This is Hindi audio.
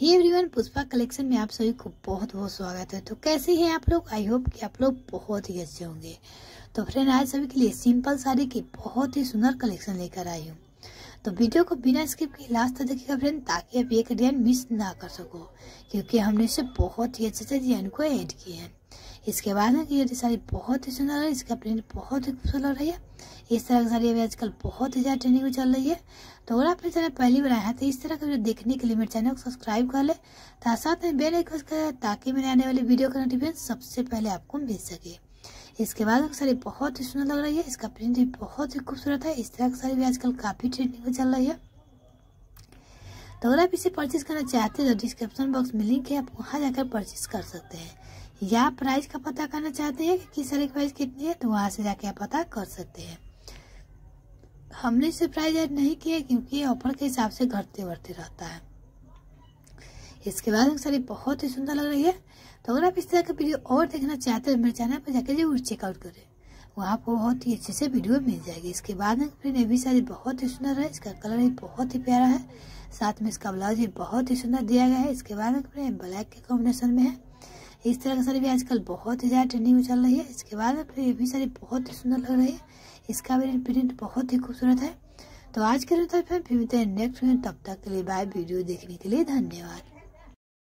हे एवरीवन पुष्पा कलेक्शन में आप सभी को बहुत बहुत स्वागत है। तो कैसे हैं आप लोग? आई होप कि आप लोग बहुत ही अच्छे होंगे। तो फ्रेंड आज सभी के लिए सिंपल साड़ी की बहुत ही सुंदर कलेक्शन लेकर आई हूँ। तो वीडियो को बिना स्किप के लास्ट तक देखिएगा फ्रेंड ताकि आप एक डिज़ाइन मिस ना कर सको, क्योंकि हमने इसे बहुत ही अच्छे से डिज़ाइन को ऐड किए हैं। इसके बाद में ये साड़ी बहुत ही सुंदर है, इसका प्रिंट बहुत ही खूबसूरत लग रही है। इस तरह की साड़ी अभी आजकल बहुत ही ज़्यादा ट्रेंडिंग में चल रही है। तो अगर आपने चैनल पहली बार आया है तो इस तरह का देखने के लिए मेरे चैनल को सब्सक्राइब कर ले साथ में बेल आइकन करें ताकि मेरे आने वाली वीडियो का नोटिफिकेशन सबसे पहले आपको मिल सके। इसके बाद साड़ी बहुत ही सुंदर लग रही है, इसका प्रिंट भी बहुत ही खूबसूरत है, इस तरह की साड़ी भी आजकल काफ़ी ट्रेंडिंग में चल रही है। तो अगर आप इसे परचेज करना चाहते हैं तो डिस्क्रिप्शन बॉक्स में लिंक है, आप वहाँ जाकर परचेज कर सकते हैं। या प्राइस का पता करना चाहते हैं कि किस तरह की प्राइस कितनी है तो वहाँ से जाके आप पता कर सकते हैं। हमने इसे प्राइस ऐड नहीं किया क्योंकि ऑफ़र के हिसाब से घटते बढ़ते रहता है। इसके बाद साड़ी बहुत ही सुंदर लग रही है। तो अगर आप इस तरह का वीडियो और देखना चाहते हैं, मेरे चैनल पर जाकर ज़रूर चेकआउट करें। वहाँ आपको बहुत ही अच्छे से वीडियो मिल जाएगी। इसके बाद में भी साड़ी बहुत ही सुंदर है। इसका कलर भी बहुत ही प्यारा है। साथ में इसका ब्लाउज भी बहुत ही सुंदर दिया गया है। इसके बाद में ब्लैक के कॉम्बिनेशन में है। इस तरह की साड़ी भी आजकल बहुत ही ज़्यादा ट्रेंडिंग में चल रही है। इसके बाद फिर ये भी साड़ी बहुत ही सुंदर लग रही है। इसका भी प्रिंट बहुत ही खूबसूरत है। तो आज के लिए फिर मिलते हैं नेक्स्ट तब तक के लिए बाय वीडियो देखने के लिए धन्यवाद।